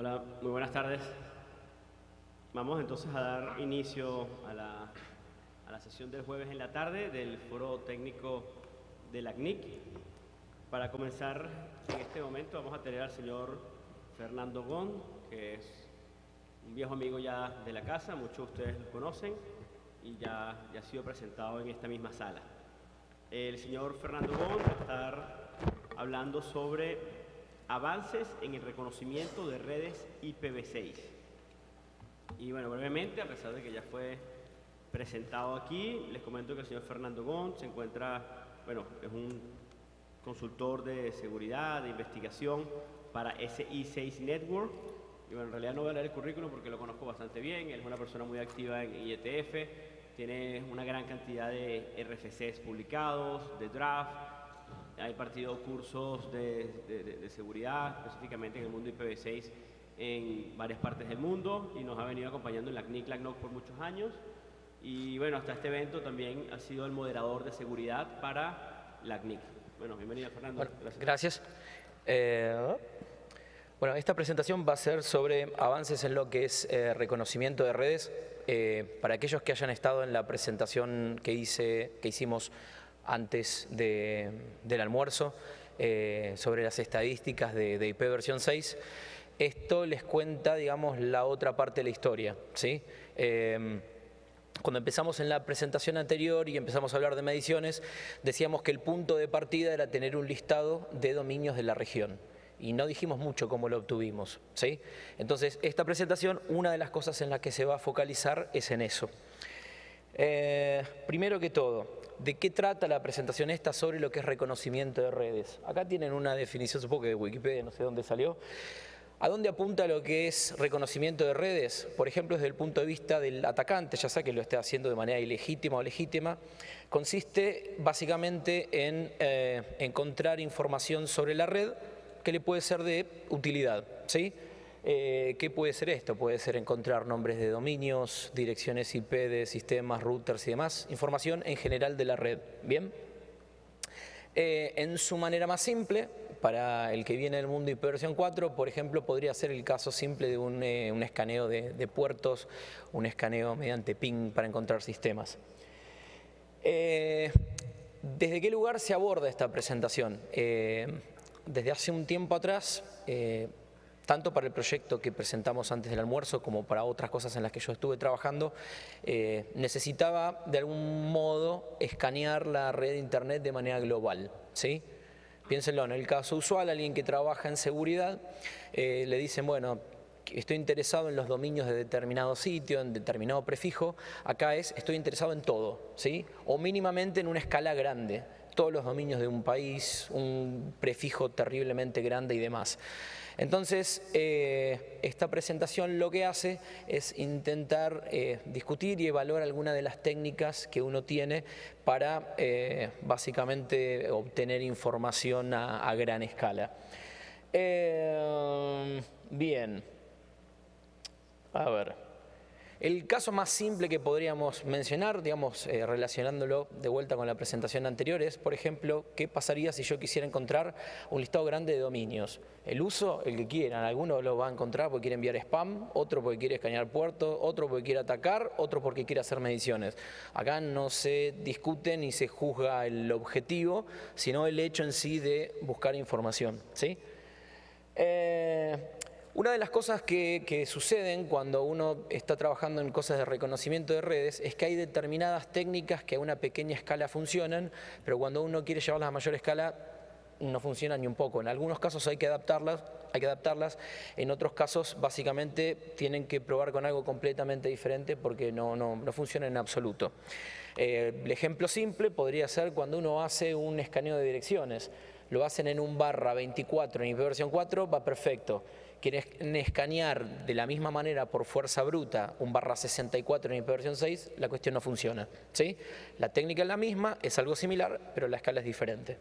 Hola, muy buenas tardes. Vamos entonces a dar inicio a la, a la sesión del jueves en la tarde del foro técnico de la CNIC. Para comenzar en este momento vamos a tener al señor Fernando Gón, que es un viejo amigo ya de la casa, muchos de ustedes lo conocen y ya, ya ha sido presentado en esta misma sala. El señor Fernando Gón va a estar hablando sobre avances en el reconocimiento de redes IPv6. Y bueno, brevemente, a pesar de que ya fue presentado aquí, les comento que el señor Fernando Gón se encuentra, bueno, es un consultor de seguridad, de investigación para SI6 Network. Y bueno, en realidad no voy a leer el currículum porque lo conozco bastante bien. Él es una persona muy activa en IETF, tiene una gran cantidad de RFCs publicados, de draft, ha impartido cursos de, de, seguridad, específicamente en el mundo IPv6 en varias partes del mundo y nos ha venido acompañando en la CNIC LACNOC por muchos años. Y bueno, hasta este evento también ha sido el moderador de seguridad para la CNIC. Bueno, bienvenido Fernando. gracias. gracias. Eh, bueno, esta presentación va a ser sobre avances en lo que es eh, reconocimiento de redes. Eh, para aquellos que hayan estado en la presentación que, hice, que hicimos antes del almuerzo sobre las estadísticas de, IP versión 6, esto les cuenta, digamos, la otra parte de la historia. ¿sí? cuando empezamos en la presentación anterior y empezamos a hablar de mediciones, decíamos que el punto de partida era tener un listado de dominios de la región y no dijimos mucho cómo lo obtuvimos. ¿sí? Entonces, esta presentación, una de las cosas en las que se va a focalizar es en eso. Eh, primero que todo, ¿de qué trata la presentación esta sobre lo que es reconocimiento de redes? Acá tienen una definición, supongo que de Wikipedia, no sé dónde salió. ¿A dónde apunta lo que es reconocimiento de redes? Por ejemplo, desde el punto de vista del atacante, ya sea que lo esté haciendo de manera ilegítima o legítima, consiste básicamente en eh, encontrar información sobre la red que le puede ser de utilidad. ¿sí? Eh, ¿Qué puede ser esto? Puede ser encontrar nombres de dominios, direcciones IP de sistemas, routers y demás, información en general de la red. ¿Bien? Eh, en su manera más simple, para el que viene del mundo IP versión 4, por ejemplo, podría ser el caso simple de un, eh, escaneo de, puertos, un escaneo mediante ping para encontrar sistemas. ¿Desde qué lugar se aborda esta presentación? desde hace un tiempo atrás, tanto para el proyecto que presentamos antes del almuerzo como para otras cosas en las que yo estuve trabajando, eh, necesitaba de algún modo escanear la red de internet de manera global. ¿sí? Piénsenlo, en el caso usual, alguien que trabaja en seguridad, eh, le dicen, bueno, estoy interesado en los dominios de determinado sitio, en determinado prefijo, acá es estoy interesado en todo, ¿sí? o mínimamente en una escala grande todos los dominios de un país, un prefijo terriblemente grande y demás. Entonces, eh, esta presentación lo que hace es intentar eh, discutir y evaluar algunas de las técnicas que uno tiene para eh, básicamente obtener información a, a gran escala. bien, a ver. El caso más simple que podríamos mencionar, digamos, eh, relacionándolo de vuelta con la presentación anterior, es, por ejemplo, qué pasaría si yo quisiera encontrar un listado grande de dominios. El uso, el que quieran, alguno lo va a encontrar porque quiere enviar spam, otro porque quiere escanear puertos, otro porque quiere atacar, otro porque quiere hacer mediciones. Acá no se discute ni se juzga el objetivo, sino el hecho en sí de buscar información. ¿sí? Eh, una de las cosas que, suceden cuando uno está trabajando en cosas de reconocimiento de redes es que hay determinadas técnicas que a una pequeña escala funcionan, pero cuando uno quiere llevarlas a mayor escala no funcionan ni un poco. En algunos casos hay que adaptarlas, hay que adaptarlas, en otros casos básicamente tienen que probar con algo completamente diferente porque no, no, no funciona en absoluto. Eh, el ejemplo simple podría ser cuando uno hace un escaneo de direcciones. Lo hacen en un barra 24 en versión 4, va perfecto quieren escanear de la misma manera por fuerza bruta un barra 64 en versión 6, la cuestión no funciona. ¿sí? La técnica es la misma, es algo similar, pero la escala es diferente.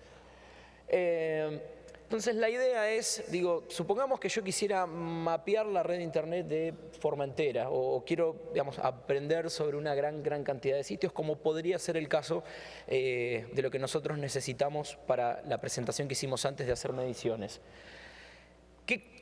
Eh, entonces la idea es, digo, supongamos que yo quisiera mapear la red de internet de forma entera o, quiero, digamos, aprender sobre una gran, gran cantidad de sitios, como podría ser el caso eh, de lo que nosotros necesitamos para la presentación que hicimos antes de hacer mediciones.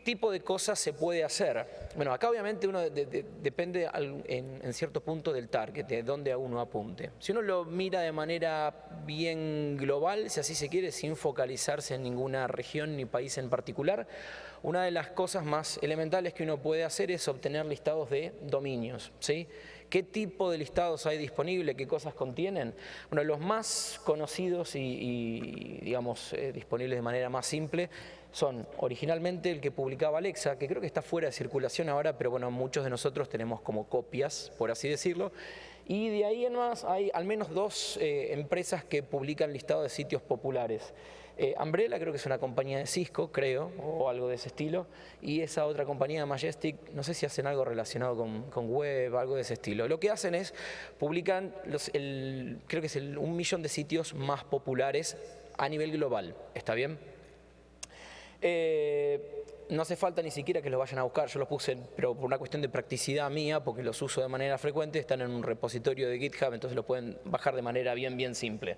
¿Qué, tipo de cosas se puede hacer? Bueno, acá obviamente uno depende en, cierto punto del target, de dónde uno apunte. Si uno lo mira de manera bien global, si así se quiere, sin focalizarse en ninguna región ni país en particular, una de las cosas más elementales que uno puede hacer es obtener listados de dominios. ¿sí? ¿Qué tipo de listados hay disponible? ¿Qué cosas contienen? Bueno, los más conocidos y, digamos, eh, disponibles de manera más simple son originalmente el que publicaba Alexa, que creo que está fuera de circulación ahora, pero bueno, muchos de nosotros tenemos como copias, por así decirlo, y de ahí en más hay al menos dos eh, empresas que publican listados de sitios populares. Eh, Umbrella creo que es una compañía de Cisco, creo, o algo de ese estilo, y esa otra compañía, Majestic, no sé si hacen algo relacionado con, web, algo de ese estilo. Lo que hacen es, publican, el, creo que es un millón de sitios más populares a nivel global, ¿está bien? Eh, no hace falta ni siquiera que los vayan a buscar, yo los puse, pero por una cuestión de practicidad mía, porque los uso de manera frecuente, están en un repositorio de GitHub, entonces los pueden bajar de manera bien, bien simple.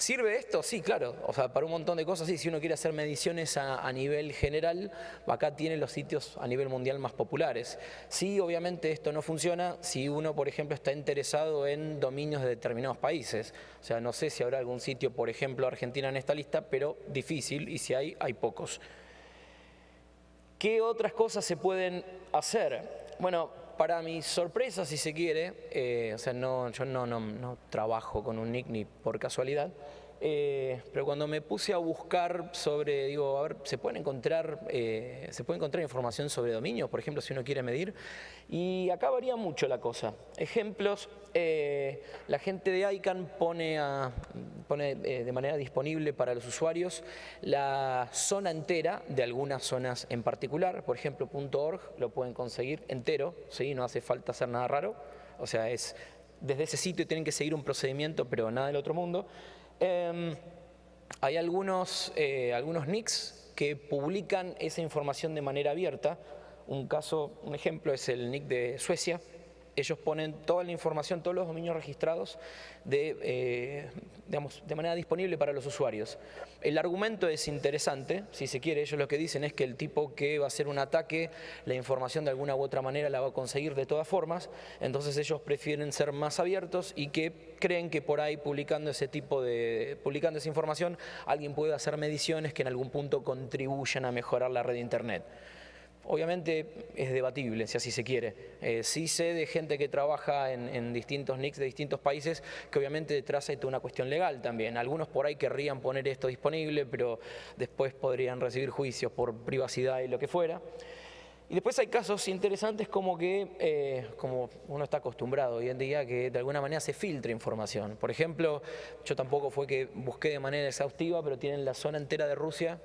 ¿Sirve esto? Sí, claro. O sea, para un montón de cosas, sí. Si uno quiere hacer mediciones a, nivel general, acá tiene los sitios a nivel mundial más populares. Sí, obviamente esto no funciona si uno, por ejemplo, está interesado en dominios de determinados países. O sea, no sé si habrá algún sitio, por ejemplo, Argentina en esta lista, pero difícil, y si hay, hay pocos. ¿Qué otras cosas se pueden hacer? Bueno, para mi sorpresa, si se quiere, eh, o sea, no, yo no, no, no, trabajo con un nick ni por casualidad, eh, pero cuando me puse a buscar sobre, digo, a ver, se pueden encontrar, eh, se puede encontrar información sobre dominios, por ejemplo, si uno quiere medir, y acá varía mucho la cosa. Ejemplos, eh, la gente de ICANN pone, pone de manera disponible para los usuarios la zona entera de algunas zonas en particular, por ejemplo, .org lo pueden conseguir entero, ¿sí? no hace falta hacer nada raro, o sea, es desde ese sitio tienen que seguir un procedimiento, pero nada del otro mundo. Em, hay algunos, eh, algunos NICs que publican esa información de manera abierta. Un caso, un ejemplo es el NIC de Suecia, ellos ponen toda la información, todos los dominios registrados de, eh, digamos, de manera disponible para los usuarios. El argumento es interesante, si se quiere, ellos lo que dicen es que el tipo que va a hacer un ataque, la información de alguna u otra manera la va a conseguir de todas formas, entonces ellos prefieren ser más abiertos y que creen que por ahí publicando ese tipo de, publicando esa información, alguien puede hacer mediciones que en algún punto contribuyan a mejorar la red de Internet. Obviamente es debatible, si así se quiere. Eh, sí sé de gente que trabaja en, distintos NICs de distintos países que obviamente detrás hay toda una cuestión legal también. Algunos por ahí querrían poner esto disponible, pero después podrían recibir juicios por privacidad y lo que fuera. Y después hay casos interesantes como que, eh, como uno está acostumbrado hoy en día, que de alguna manera se filtra información. Por ejemplo, yo tampoco fue que busqué de manera exhaustiva, pero tienen la zona entera de Rusia.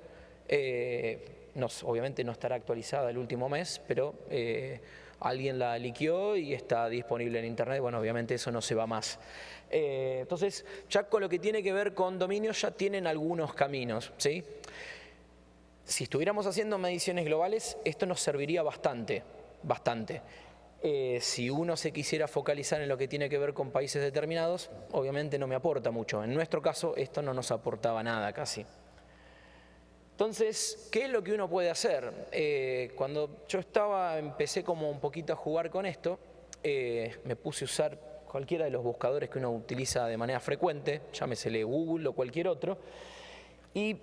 Eh, obviamente no estará actualizada el último mes, pero eh, alguien la liqueó y está disponible en Internet. Bueno, obviamente eso no se va más. Eh, entonces, ya con lo que tiene que ver con dominios, ya tienen algunos caminos. ¿sí? Si estuviéramos haciendo mediciones globales, esto nos serviría bastante, bastante. Eh, si uno se quisiera focalizar en lo que tiene que ver con países determinados, obviamente no me aporta mucho. En nuestro caso, esto no nos aportaba nada casi. Entonces, ¿qué es lo que uno puede hacer? Eh, cuando yo estaba, empecé como un poquito a jugar con esto, eh, me puse a usar cualquiera de los buscadores que uno utiliza de manera frecuente, llámesele Google o cualquier otro, y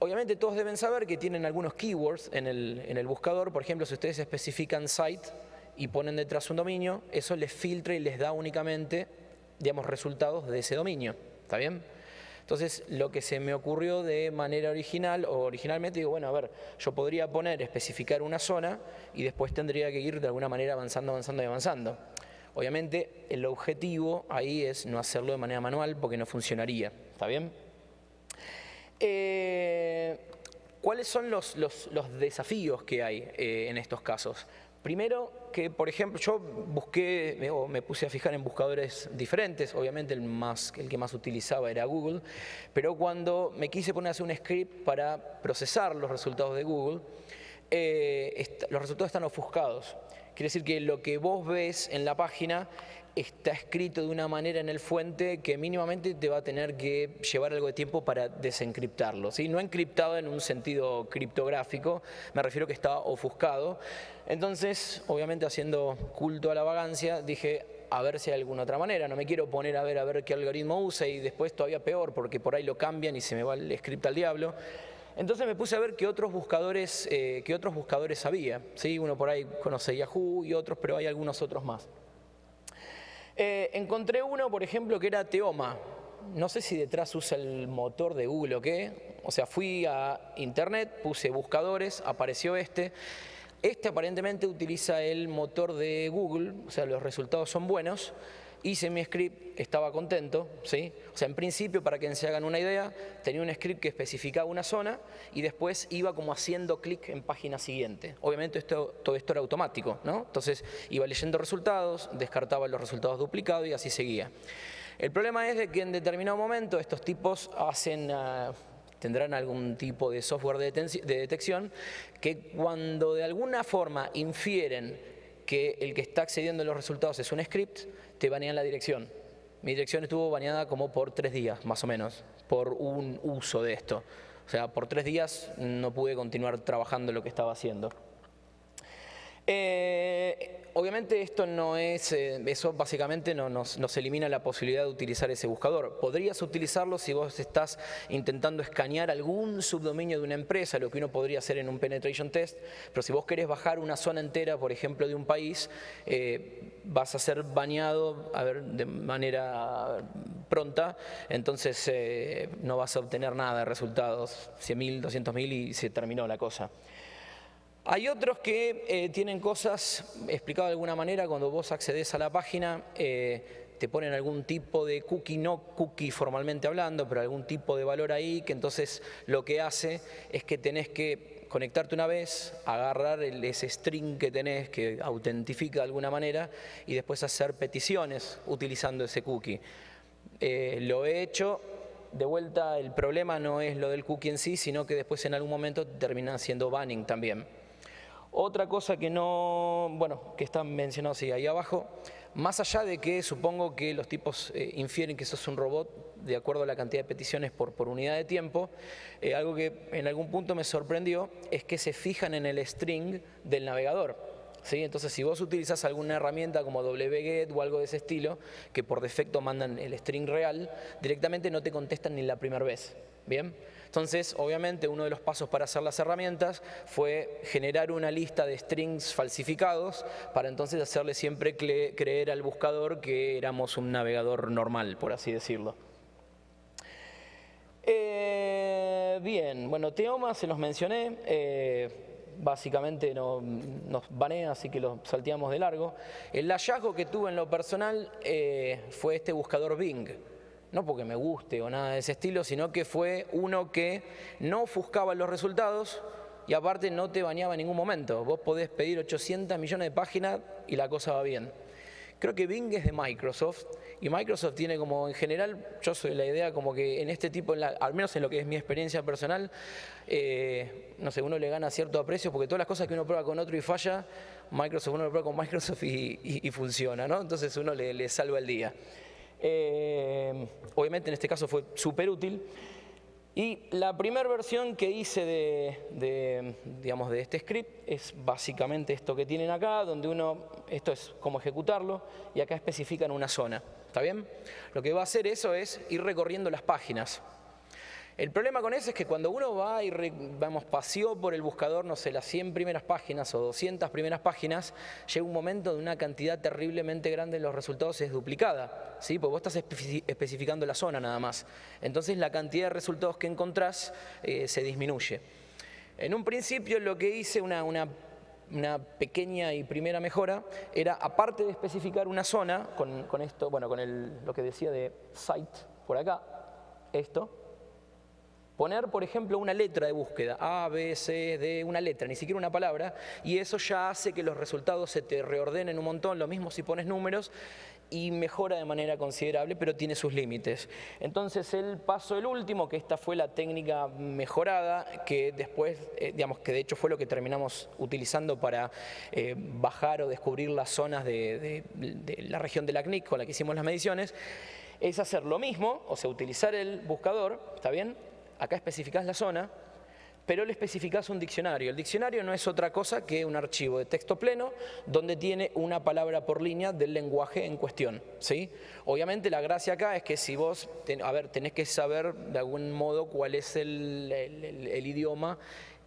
obviamente todos deben saber que tienen algunos keywords en el, en el buscador, por ejemplo, si ustedes especifican site y ponen detrás un dominio, eso les filtra y les da únicamente, digamos, resultados de ese dominio, ¿está bien? Entonces, lo que se me ocurrió de manera original, o originalmente digo, bueno, a ver, yo podría poner, especificar una zona y después tendría que ir de alguna manera avanzando, avanzando y avanzando. Obviamente, el objetivo ahí es no hacerlo de manera manual porque no funcionaría, ¿está bien? Eh, ¿Cuáles son los, desafíos que hay eh, en estos casos? Primero, que por ejemplo, yo busqué, me puse a fijar en buscadores diferentes, obviamente el, más, el que más utilizaba era Google, pero cuando me quise poner a hacer un script para procesar los resultados de Google, eh, los resultados están ofuscados. Quiere decir que lo que vos ves en la página está escrito de una manera en el fuente que mínimamente te va a tener que llevar algo de tiempo para desencriptarlo. ¿sí? No encriptado en un sentido criptográfico, me refiero que está ofuscado. Entonces, obviamente haciendo culto a la vagancia, dije, a ver si hay alguna otra manera. No me quiero poner a ver a ver qué algoritmo usa y después todavía peor, porque por ahí lo cambian y se me va el script al diablo. Entonces me puse a ver qué otros buscadores, eh, qué otros buscadores había. ¿sí? Uno por ahí conoce Yahoo y otros, pero hay algunos otros más. Eh, encontré uno, por ejemplo, que era Teoma. No sé si detrás usa el motor de Google o qué. O sea, fui a internet, puse buscadores, apareció este. Este aparentemente utiliza el motor de Google, o sea, los resultados son buenos hice mi script, estaba contento, ¿sí? O sea, en principio, para que se hagan una idea, tenía un script que especificaba una zona y después iba como haciendo clic en página siguiente. Obviamente todo esto era automático, ¿no? Entonces iba leyendo resultados, descartaba los resultados duplicados y así seguía. El problema es de que en determinado momento estos tipos hacen... Ah, tendrán algún tipo de software de detección que cuando de alguna forma infieren que el que está accediendo a los resultados es un script, te banean la dirección. Mi dirección estuvo baneada como por tres días, más o menos, por un uso de esto. O sea, por tres días no pude continuar trabajando lo que estaba haciendo. Eh, obviamente esto no es, eh, eso básicamente no, nos, elimina la posibilidad de utilizar ese buscador. Podrías utilizarlo si vos estás intentando escanear algún subdominio de una empresa, lo que uno podría hacer en un penetration test, pero si vos querés bajar una zona entera, por ejemplo, de un país, eh, vas a ser ver, de manera pronta, entonces no vas a obtener nada de resultados, 100.000, 200.000 y se terminó la cosa. Hay otros que eh, tienen cosas, explicado de alguna manera, cuando vos accedes a la página, eh, te ponen algún tipo de cookie, no cookie formalmente hablando, pero algún tipo de valor ahí, que entonces lo que hace es que tenés que conectarte una vez, agarrar ese string que tenés, que autentifica de alguna manera, y después hacer peticiones utilizando ese cookie. Eh, lo he hecho, de vuelta el problema no es lo del cookie en sí, sino que después en algún momento termina siendo banning también. Otra cosa que no, bueno, que está mencionado ahí abajo, más allá de que supongo que los tipos eh, infieren que sos un robot de acuerdo a la cantidad de peticiones por, por unidad de tiempo, eh, algo que en algún punto me sorprendió es que se fijan en el string del navegador. ¿Sí? Entonces, si vos utilizas alguna herramienta como wget o algo de ese estilo, que por defecto mandan el string real, directamente no te contestan ni la primera vez. ¿Bien? Entonces, obviamente, uno de los pasos para hacer las herramientas fue generar una lista de strings falsificados para entonces hacerle siempre creer al buscador que éramos un navegador normal, por así decirlo. Eh, bien, bueno, Teoma se los mencioné. Eh, básicamente no, nos banea, así que lo salteamos de largo. El hallazgo que tuve en lo personal eh, fue este buscador Bing no porque me guste o nada de ese estilo, sino que fue uno que no ofuscaba los resultados y aparte no te bañaba en ningún momento. Vos podés pedir 800 millones de páginas y la cosa va bien. Creo que Bing es de Microsoft y Microsoft tiene como en general, yo soy la idea como que en este tipo, al menos en lo que es mi experiencia personal, eh, no sé, uno le gana cierto aprecio porque todas las cosas que uno prueba con otro y falla, Microsoft uno lo prueba con Microsoft y, funciona, ¿no? Entonces uno le, salva el día. Eh, obviamente en este caso fue súper útil. Y la primera versión que hice de, digamos, de este script es básicamente esto que tienen acá, donde uno, esto es cómo ejecutarlo, y acá especifican una zona. ¿Está bien? Lo que va a hacer eso es ir recorriendo las páginas. El problema con eso es que cuando uno va y vamos, paseó por el buscador, no sé, las 100 primeras páginas o 200 primeras páginas, llega un momento de una cantidad terriblemente grande de los resultados es duplicada, ¿sí? porque vos estás especificando la zona nada más. Entonces la cantidad de resultados que encontrás eh, se disminuye. En un principio lo que hice, una, pequeña y primera mejora era, aparte de especificar una zona, con, esto, bueno, con el, lo que decía de site por acá, esto, Poner, por ejemplo, una letra de búsqueda, A, B, C, D, una letra, ni siquiera una palabra, y eso ya hace que los resultados se te reordenen un montón, lo mismo si pones números, y mejora de manera considerable, pero tiene sus límites. Entonces el paso el último, que esta fue la técnica mejorada, que después, eh, digamos que de hecho fue lo que terminamos utilizando para eh, bajar o descubrir las zonas de, de la región de la CNIC con la que hicimos las mediciones, es hacer lo mismo, o sea, utilizar el buscador, ¿está bien? Acá especificás la zona, pero le especificás un diccionario. El diccionario no es otra cosa que un archivo de texto pleno donde tiene una palabra por línea del lenguaje en cuestión. ¿sí? Obviamente la gracia acá es que si vos, a ver, tenés que saber de algún modo cuál es el, el idioma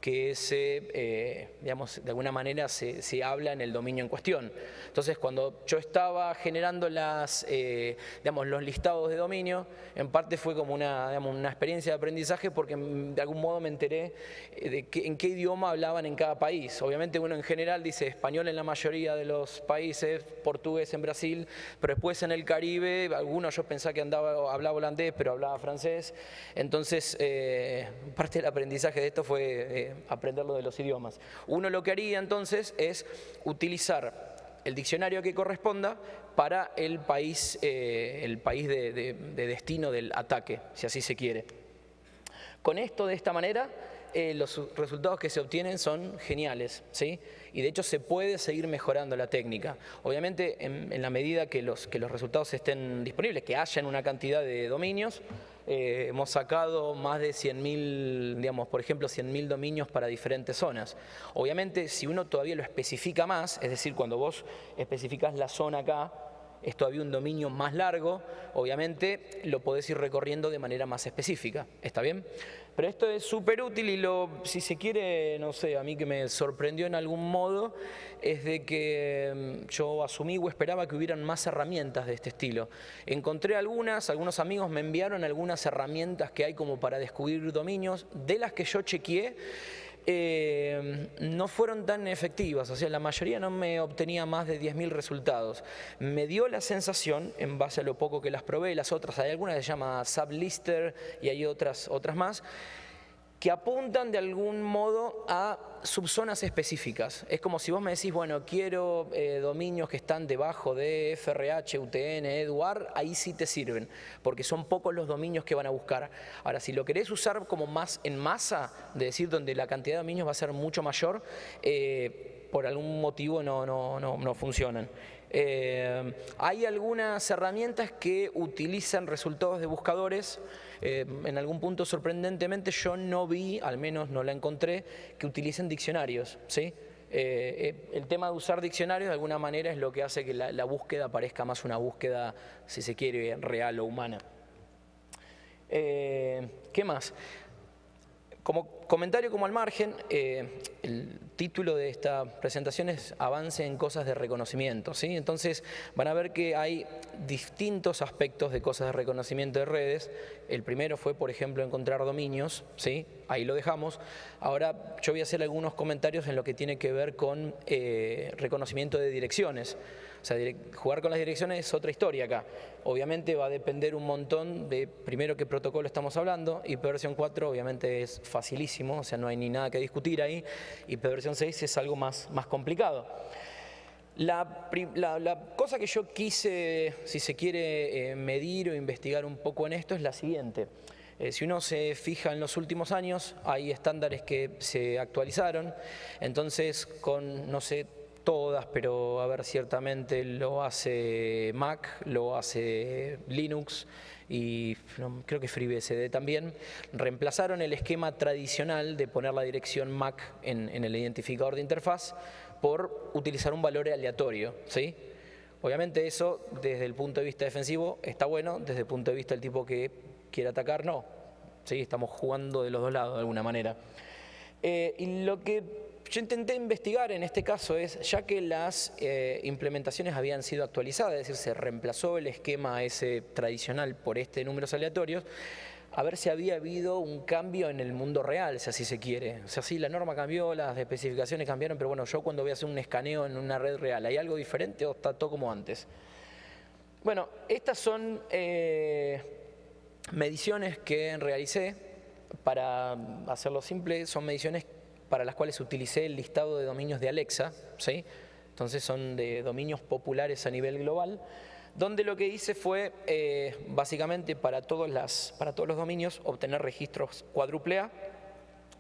que se, eh, digamos, de alguna manera se, habla en el dominio en cuestión. Entonces, cuando yo estaba generando las, eh, digamos, los listados de dominio, en parte fue como una, digamos, una experiencia de aprendizaje porque de algún modo me enteré eh, de que, en qué idioma hablaban en cada país. Obviamente uno en general dice español en la mayoría de los países, portugués en Brasil, pero después en el Caribe, algunos yo pensaba que andaba, hablaba holandés, pero hablaba francés. Entonces, parte del aprendizaje de esto fue aprender lo de los idiomas. Uno lo que haría entonces es utilizar el diccionario que corresponda para el país, eh, el país de, destino del ataque, si así se quiere. Con esto, de esta manera, eh, los resultados que se obtienen son geniales, ¿sí? Y de hecho se puede seguir mejorando la técnica. Obviamente, en, en la medida que los, que los resultados estén disponibles, que haya una cantidad de dominios, eh, hemos sacado más de 100.000, digamos, por ejemplo, 100.000 dominios para diferentes zonas. Obviamente, si uno todavía lo especifica más, es decir, cuando vos especificás la zona acá, es todavía un dominio más largo, obviamente lo podés ir recorriendo de manera más específica, ¿está bien? Pero esto es súper útil y lo, si se quiere, no sé, a mí que me sorprendió en algún modo, es de que mm, yo asumí o esperaba que hubieran más herramientas de este estilo. Encontré algunas, algunos amigos me enviaron algunas herramientas que hay como para descubrir dominios, de las que yo chequeé, eh, no fueron tan efectivas, o sea, la mayoría no me obtenía más de 10.000 resultados. Me dio la sensación, en base a lo poco que las probé, las otras, hay algunas que se llama Sublister y hay otras, otras más, que apuntan de algún modo a subzonas específicas. Es como si vos me decís, bueno, quiero eh, dominios que están debajo de FRH, UTN, Eduard, ahí sí te sirven, porque son pocos los dominios que van a buscar. Ahora, si lo querés usar como más en masa, de decir donde la cantidad de dominios va a ser mucho mayor, eh, por algún motivo no, no, no, no funcionan. Eh, hay algunas herramientas que utilizan resultados de buscadores. Eh, en algún punto, sorprendentemente, yo no vi, al menos no la encontré, que utilicen diccionarios. ¿sí? Eh, el tema de usar diccionarios de alguna manera es lo que hace que la, la, búsqueda parezca más una búsqueda, si se quiere, real o humana. ¿Qué más? Como comentario como al margen, eh, el título de esta presentación es Avance en cosas de reconocimiento. ¿sí? Entonces van a ver que hay distintos aspectos de cosas de reconocimiento de redes. El primero fue, por ejemplo, encontrar dominios, ¿sí? Ahí lo dejamos. Ahora yo voy a hacer algunos comentarios en lo que tiene que ver con eh, reconocimiento de direcciones. O sea, jugar con las direcciones es otra historia acá. Obviamente va a depender un montón de, primero, qué protocolo estamos hablando. Versión 4 obviamente es facilísimo, o sea, no hay ni nada que discutir ahí. Versión 6 es algo más, más complicado. La, cosa que yo quise, si se quiere, eh, medir o investigar un poco en esto es la siguiente. Eh, si uno se fija en los últimos años, hay estándares que se actualizaron, entonces con, no sé, todas, pero a ver, ciertamente lo hace Mac, lo hace Linux y creo que FreeBSD también, reemplazaron el esquema tradicional de poner la dirección Mac en, el identificador de interfaz por utilizar un valor aleatorio, ¿sí? Obviamente eso, desde el punto de vista defensivo, está bueno, desde el punto de vista del tipo que quiere atacar, no. ¿Sí? Estamos jugando de los dos lados de alguna manera. Eh, y lo que yo intenté investigar en este caso es, ya que las eh, implementaciones habían sido actualizadas, es decir, se reemplazó el esquema ese tradicional por este de números aleatorios, a ver si había habido un cambio en el mundo real, si así se quiere. O sea, sí, la norma cambió, las especificaciones cambiaron, pero bueno, yo cuando voy a hacer un escaneo en una red real, ¿hay algo diferente o está todo como antes? Bueno, estas son eh, mediciones que realicé para hacerlo simple, son mediciones para las cuales utilicé el listado de dominios de Alexa, ¿sí? entonces son de dominios populares a nivel global, donde lo que hice fue, eh, básicamente para, todos las, para todos los dominios, obtener registros cuádruple A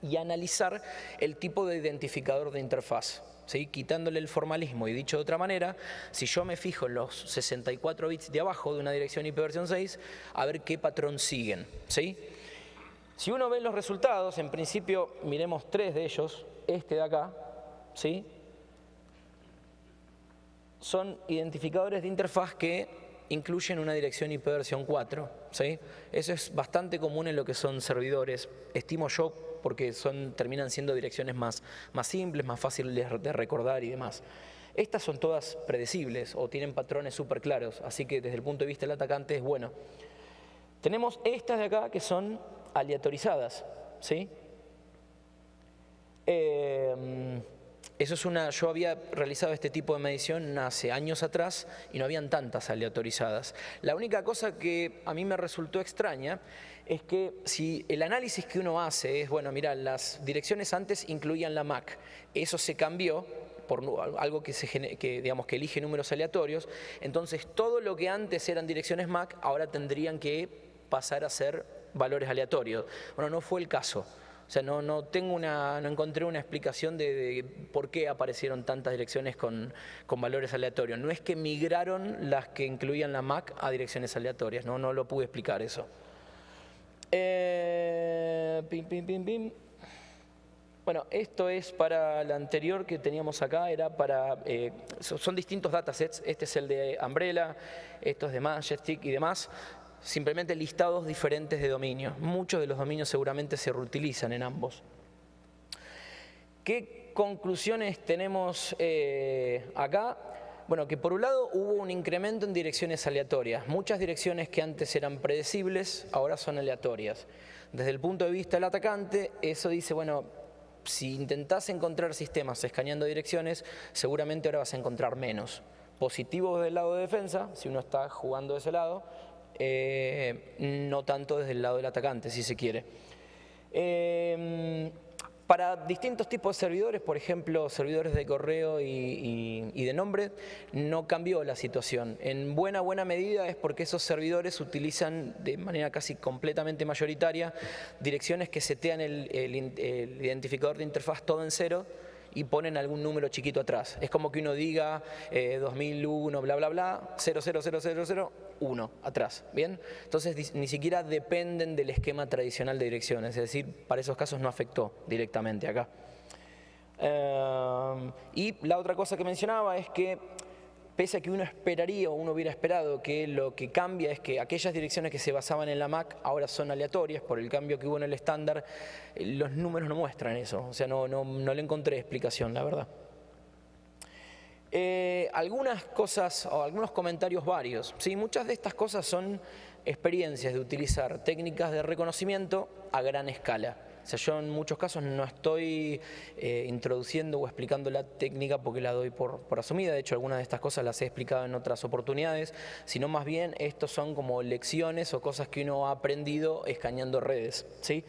y analizar el tipo de identificador de interfaz. ¿Sí? quitándole el formalismo y dicho de otra manera, si yo me fijo en los 64 bits de abajo de una dirección IP versión 6, a ver qué patrón siguen. ¿sí? Si uno ve los resultados, en principio miremos tres de ellos, este de acá, ¿sí? son identificadores de interfaz que incluyen una dirección IP versión 4. ¿sí? Eso es bastante común en lo que son servidores, estimo yo, porque son, terminan siendo direcciones más, más simples, más fáciles de recordar y demás. Estas son todas predecibles o tienen patrones súper claros, así que desde el punto de vista del atacante es bueno. Tenemos estas de acá que son aleatorizadas, ¿sí? Eh, eso es una, yo había realizado este tipo de medición hace años atrás y no habían tantas aleatorizadas. La única cosa que a mí me resultó extraña es que si el análisis que uno hace es, bueno, mira, las direcciones antes incluían la MAC, eso se cambió por algo que, se, que, digamos, que elige números aleatorios, entonces todo lo que antes eran direcciones MAC ahora tendrían que pasar a ser valores aleatorios. Bueno, no fue el caso. O sea, no, no, tengo una, no encontré una explicación de, por qué aparecieron tantas direcciones con, con, valores aleatorios. No es que migraron las que incluían la MAC a direcciones aleatorias, no, no lo pude explicar eso. Eh, pim, pim, pim, pim. Bueno, esto es para la anterior que teníamos acá, era para, eh, son distintos datasets, este es el de Umbrella, esto es de Majestic y demás, simplemente listados diferentes de dominios. Muchos de los dominios seguramente se reutilizan en ambos. ¿Qué conclusiones tenemos eh, acá? Bueno, que por un lado hubo un incremento en direcciones aleatorias. Muchas direcciones que antes eran predecibles, ahora son aleatorias. Desde el punto de vista del atacante, eso dice, bueno, si intentás encontrar sistemas escaneando direcciones, seguramente ahora vas a encontrar menos. Positivo del lado de defensa, si uno está jugando de ese lado, eh, no tanto desde el lado del atacante, si se quiere. Eh, para distintos tipos de servidores, por ejemplo, servidores de correo y, de nombre, no cambió la situación. En buena, buena medida es porque esos servidores utilizan de manera casi completamente mayoritaria direcciones que setean el, el identificador de interfaz todo en cero, y ponen algún número chiquito atrás. Es como que uno diga 2001, eh, bla, bla, bla, 00001 atrás, ¿bien? Entonces ni siquiera dependen del esquema tradicional de direcciones, es decir, para esos casos no afectó directamente acá. Eh, y la otra cosa que mencionaba es que pese a que uno esperaría o uno hubiera esperado que lo que cambia es que aquellas direcciones que se basaban en la Mac ahora son aleatorias por el cambio que hubo en el estándar, eh, los números no muestran eso, o sea, no, no, le encontré explicación, la verdad. Eh, algunas cosas o algunos comentarios varios. ¿sí? Muchas de estas cosas son experiencias de utilizar técnicas de reconocimiento a gran escala. O yo en muchos casos no estoy eh, introduciendo o explicando la técnica porque la doy por, asumida, de hecho algunas de estas cosas las he explicado en otras oportunidades, sino más bien estos son como lecciones o cosas que uno ha aprendido escaneando redes. ¿sí?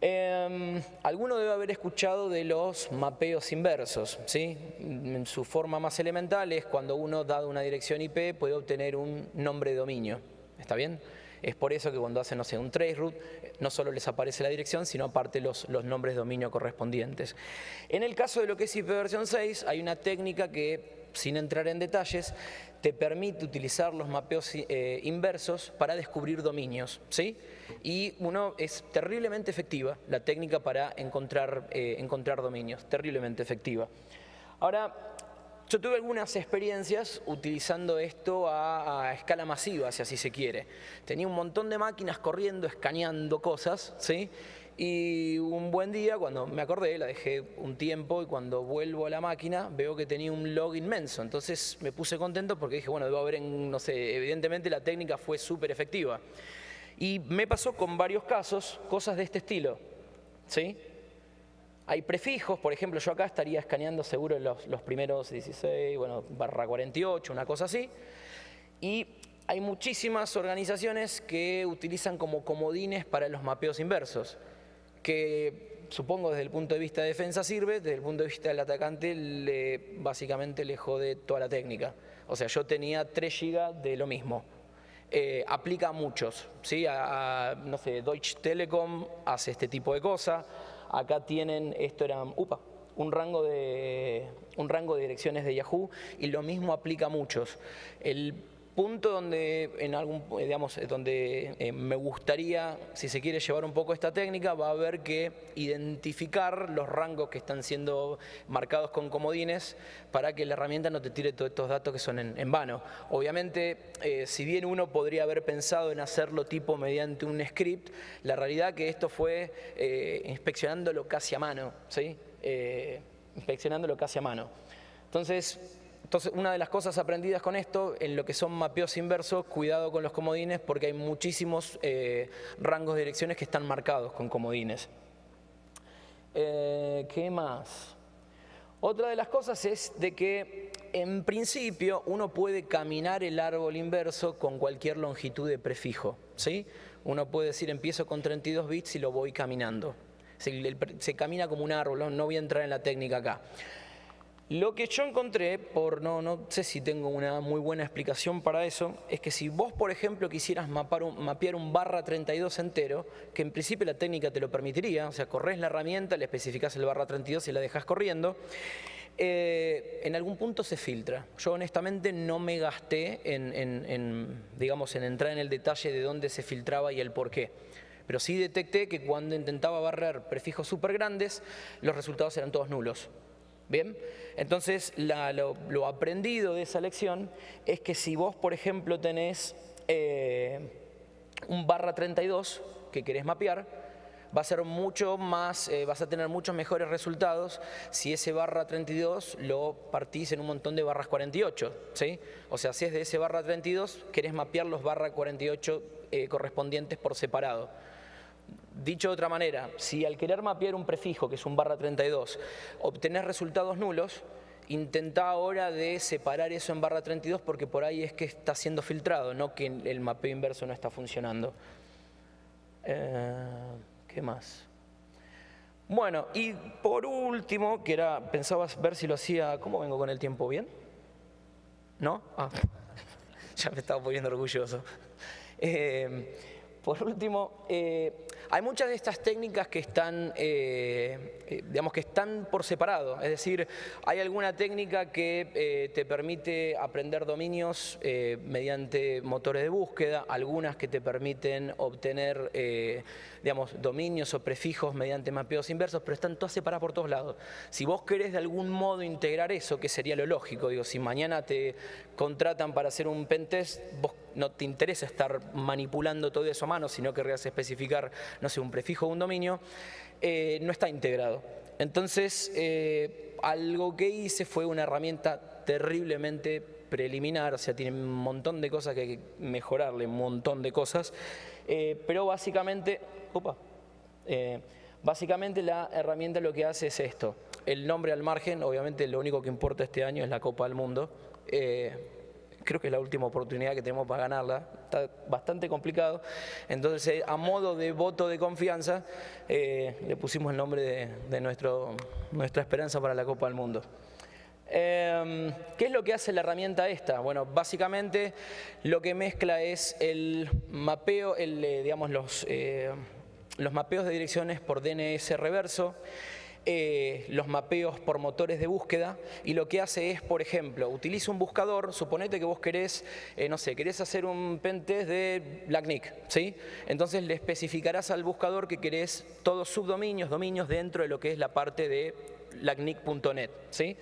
Em, alguno debe haber escuchado de los mapeos inversos. ¿sí? En su forma más elemental es cuando uno, dado una dirección IP, puede obtener un nombre de dominio. ¿Está bien? Es por eso que cuando hacen, no sé, un traceroute, no solo les aparece la dirección, sino aparte los, nombres de dominio correspondientes. En el caso de lo que es IP versión 6, hay una técnica que, sin entrar en detalles, te permite utilizar los mapeos eh, inversos para descubrir dominios. ¿sí? Y uno es terriblemente efectiva, la técnica para encontrar, eh, encontrar dominios, terriblemente efectiva. Ahora, yo tuve algunas experiencias utilizando esto a, escala masiva, si así se quiere. Tenía un montón de máquinas corriendo, escaneando cosas, ¿sí? Y un buen día, cuando me acordé, la dejé un tiempo y cuando vuelvo a la máquina veo que tenía un log inmenso. Entonces me puse contento porque dije, bueno, debo haber, en, no sé, evidentemente la técnica fue súper efectiva. Y me pasó con varios casos cosas de este estilo, ¿sí? Hay prefijos, por ejemplo, yo acá estaría escaneando seguro los, primeros 16, bueno, barra 48, una cosa así. Y hay muchísimas organizaciones que utilizan como comodines para los mapeos inversos, que supongo desde el punto de vista de defensa sirve, desde el punto de vista del atacante le, básicamente le jode toda la técnica. O sea, yo tenía 3 GB de lo mismo. Eh, aplica a muchos, ¿sí? no sé, Deutsche Telekom hace este tipo de cosas, acá tienen, esto era, upa, un rango de, un rango de direcciones de Yahoo y lo mismo aplica a muchos. El punto donde, en algún, digamos, donde eh, me gustaría, si se quiere llevar un poco esta técnica, va a haber que identificar los rangos que están siendo marcados con comodines para que la herramienta no te tire todos estos datos que son en, vano. Obviamente, eh, si bien uno podría haber pensado en hacerlo tipo mediante un script, la realidad que esto fue eh, inspeccionándolo casi a mano, ¿sí? inspeccionándolo casi a mano. Entonces, entonces, una de las cosas aprendidas con esto, en lo que son mapeos inversos, cuidado con los comodines porque hay muchísimos eh, rangos de direcciones que están marcados con comodines. Eh, ¿Qué más? Otra de las cosas es de que en principio uno puede caminar el árbol inverso con cualquier longitud de prefijo. ¿sí? Uno puede decir empiezo con 32 bits y lo voy caminando. Se, se camina como un árbol, no voy a entrar en la técnica acá. Lo que yo encontré, por no, sé si tengo una muy buena explicación para eso, es que si vos, por ejemplo, quisieras mapear un barra 32 entero, que en principio la técnica te lo permitiría, o sea, corres la herramienta, le especificás el barra 32 y la dejas corriendo, eh, en algún punto se filtra. Yo honestamente no me gasté en, digamos, en entrar en el detalle de dónde se filtraba y el por qué. Pero sí detecté que cuando intentaba barrer prefijos súper grandes, los resultados eran todos nulos. Bien, entonces lo, aprendido de esa lección es que si vos, por ejemplo, tenés eh, un barra 32 que querés mapear, va a ser mucho más, eh, vas a tener muchos mejores resultados si ese barra 32 lo partís en un montón de barras 48, ¿sí? O sea, si es de ese barra 32, querés mapear los barra 48 eh, correspondientes por separado. Dicho de otra manera, si al querer mapear un prefijo, que es un barra 32, obtenés resultados nulos, intenta ahora de separar eso en barra 32 porque por ahí es que está siendo filtrado, no que el mapeo inverso no está funcionando. Eh, ¿Qué más? Bueno, y por último, que era, pensabas ver si lo hacía, ¿cómo vengo con el tiempo? ¿Bien? ¿No? Ah, ya me estaba poniendo orgulloso. Eh, por último, eh, hay muchas de estas técnicas que están, eh, eh, digamos que están por separado, es decir, hay alguna técnica que te permite aprender dominios mediante motores de búsqueda, algunas que te permiten obtener, digamos, dominios o prefijos mediante mapeos inversos, pero están todas separadas por todos lados. Si vos querés de algún modo integrar eso, que sería lo lógico, digo, si mañana te contratan para hacer un pentest, vos no te interesa estar manipulando todo eso a mano, sino querrías especificar, no sé, un prefijo o un dominio, eh, no está integrado. Entonces, eh, algo que hice fue una herramienta terriblemente preliminar, o sea, tiene un montón de cosas que hay que mejorarle, un montón de cosas, eh, pero básicamente, opa, básicamente la herramienta lo que hace es esto, el nombre al margen, obviamente lo único que importa este año es la Copa del Mundo, creo que es la última oportunidad que tenemos para ganarla, está bastante complicado, entonces eh, a modo de voto de confianza eh, le pusimos el nombre de, nuestro, nuestra esperanza para la Copa del Mundo. Em, ¿Qué es lo que hace la herramienta esta? Bueno, básicamente lo que mezcla es el mapeo, el, eh, digamos, los, los mapeos de direcciones por DNS reverso, eh, los mapeos por motores de búsqueda y lo que hace es, por ejemplo, utiliza un buscador, suponete que vos querés, eh, no sé, querés hacer un pentest de LACNIC, ¿sí? Entonces le especificarás al buscador que querés todos subdominios, dominios dentro de lo que es la parte de lacnic.net, ¿sí?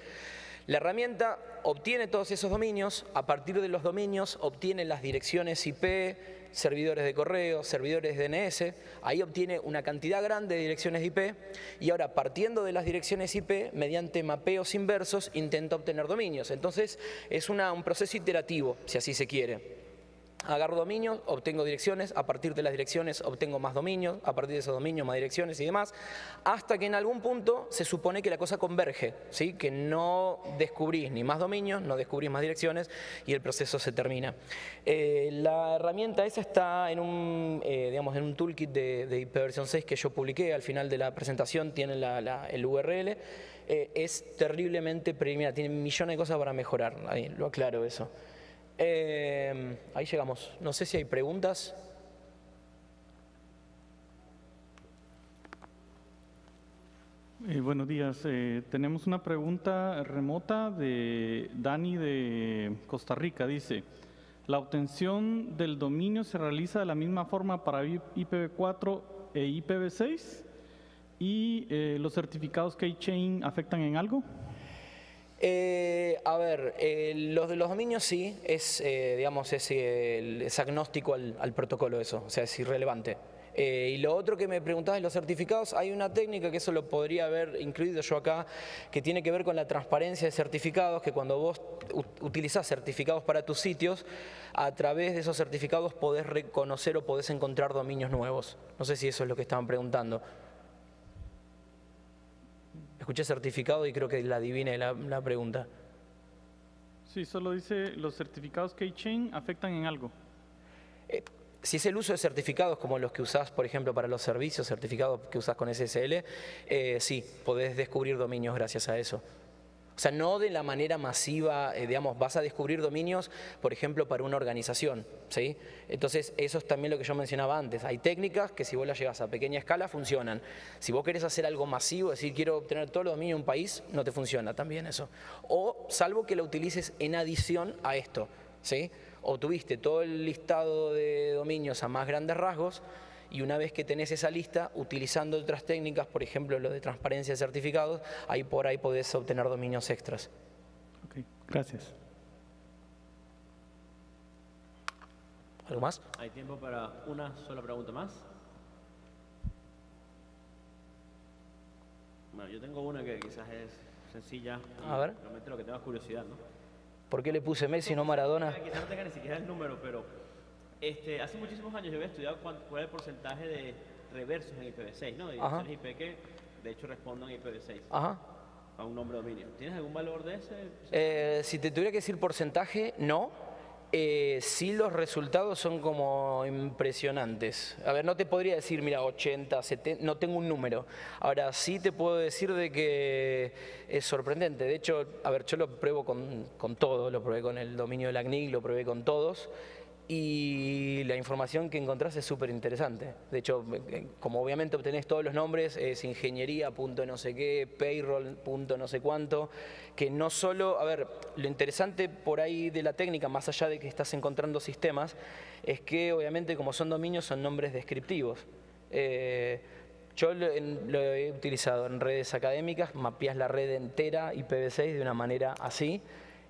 La herramienta obtiene todos esos dominios, a partir de los dominios obtiene las direcciones IP, servidores de correo, servidores de DNS, ahí obtiene una cantidad grande de direcciones IP y ahora partiendo de las direcciones IP, mediante mapeos inversos, intenta obtener dominios. Entonces es un proceso iterativo, si así se quiere. Agarro dominios, obtengo direcciones, a partir de las direcciones obtengo más dominios, a partir de esos dominios más direcciones y demás, hasta que en algún punto se supone que la cosa converge, ¿sí? que no descubrís ni más dominios, no descubrís más direcciones y el proceso se termina. Eh, la herramienta esa está en un, eh, digamos, en un toolkit de, de IPv 6 que yo publiqué, al final de la presentación tiene el URL, eh, es terriblemente preliminar, tiene millones de cosas para mejorar, ahí lo aclaro eso. Eh, ahí llegamos. No sé si hay preguntas. Eh, buenos días. Eh, tenemos una pregunta remota de Dani de Costa Rica. Dice, ¿la obtención del dominio se realiza de la misma forma para IPv4 e IPv6? ¿Y los certificados keychain afectan en algo? Eh, a ver, eh, los de los dominios sí, es, eh, digamos, es, es agnóstico al, protocolo eso, o sea, es irrelevante. y lo otro que me preguntabas los certificados, hay una técnica que eso lo podría haber incluido yo acá, que tiene que ver con la transparencia de certificados, que cuando vos utilizás certificados para tus sitios, a través de esos certificados podés reconocer o podés encontrar dominios nuevos. No sé si eso es lo que estaban preguntando escuché certificado y creo que la adivine la, la pregunta. Sí, solo dice los certificados keychain afectan en algo. Eh, si es el uso de certificados como los que usás, por ejemplo, para los servicios, certificados que usás con SSL, eh, sí, podés descubrir dominios gracias a eso. O sea, no de la manera masiva, eh, digamos, vas a descubrir dominios, por ejemplo, para una organización, ¿sí? Entonces, eso es también lo que yo mencionaba antes. Hay técnicas que si vos las llevas a pequeña escala funcionan. Si vos querés hacer algo masivo, decir, quiero obtener todos los dominios de un país, no te funciona también eso. O salvo que lo utilices en adición a esto, ¿sí? O tuviste todo el listado de dominios a más grandes rasgos, y una vez que tenés esa lista, utilizando otras técnicas, por ejemplo lo de transparencia de certificados, ahí por ahí podés obtener dominios extras. Ok, gracias. ¿Algo más? Hay tiempo para una sola pregunta más. Bueno, yo tengo una que quizás es sencilla. A ver. Realmente lo que tengo es curiosidad, ¿no? ¿Por qué le puse Messi no Maradona? Quizás no tenga ni siquiera el número, pero este, hace muchísimos años yo había estudiado cuál, es el porcentaje de reversos en IPv6, ¿no? De IP que de hecho respondan a IPv6. Ajá. A un nombre de dominio. ¿Tienes algún valor de ese? Eh, si te tuviera que decir porcentaje, no. Eh, sí los resultados son como impresionantes. A ver, no te podría decir, mira, 80, 70, no tengo un número. Ahora sí te puedo decir de que es sorprendente. De hecho, a ver, yo lo pruebo con, con todo, lo probé con el dominio de la CNIC, lo probé con todos y la información que encontrás es súper interesante. De hecho, eh, como obviamente obtenés todos los nombres, es ingeniería, punto no sé qué, payroll, punto no sé cuánto, que no solo, a ver, lo interesante por ahí de la técnica, más allá de que estás encontrando sistemas, es que obviamente como son dominios son nombres descriptivos. Eh, yo lo, he utilizado en redes académicas, mapeas la red entera IPv6 de una manera así.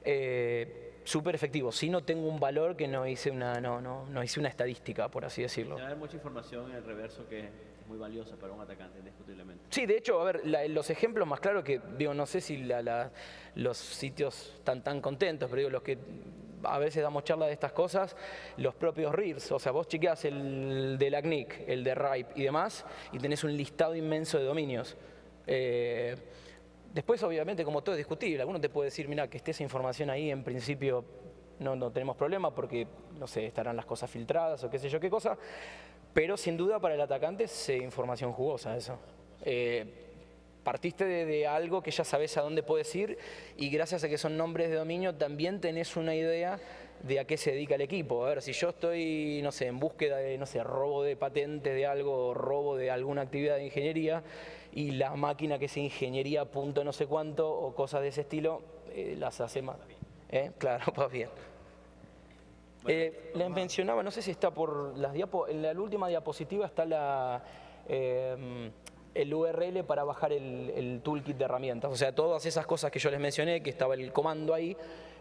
Eh, súper efectivo. Si no tengo un valor que no hice una, no, no, no hice una estadística, por así decirlo. Hay mucha información en el reverso que es muy valiosa para un atacante, indiscutiblemente. Sí, de hecho, a ver, los ejemplos más claros que, digo, no sé si los sitios están tan contentos, pero digo, los que a veces damos charla de estas cosas, los propios RIRS, o sea, vos chequeás el de la CNIC, el de RIPE y demás, y tenés un listado inmenso de dominios. Eh, Después, obviamente, como todo es discutible, alguno te puede decir, mira, que esté esa información ahí, en principio no, tenemos problema porque, no sé, estarán las cosas filtradas o qué sé yo qué cosa, pero sin duda para el atacante es información jugosa eso. Eh, partiste de, algo que ya sabes a dónde puedes ir y gracias a que son nombres de dominio también tenés una idea de a qué se dedica el equipo. A ver, si yo estoy, no sé, en búsqueda de, no sé, robo de patente de algo, robo de alguna actividad de ingeniería, y la máquina que es ingeniería punto no sé cuánto o cosas de ese estilo, eh, las hace más. ¿Eh? Claro, va bien. Eh, les mencionaba, no sé si está por las diapo, en la última diapositiva está la, el URL para bajar el, el, toolkit de herramientas. O sea, todas esas cosas que yo les mencioné, que estaba el comando ahí,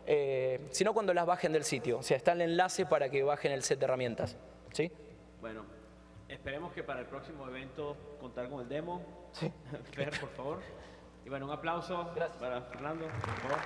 eh, sino cuando las bajen del sitio. O sea, está el enlace para que bajen el set de herramientas. ¿Sí? Bueno, esperemos que para el próximo evento contar con el demo. Sí. Fer, por favor. Y bueno, un aplauso para Fernando, por favor.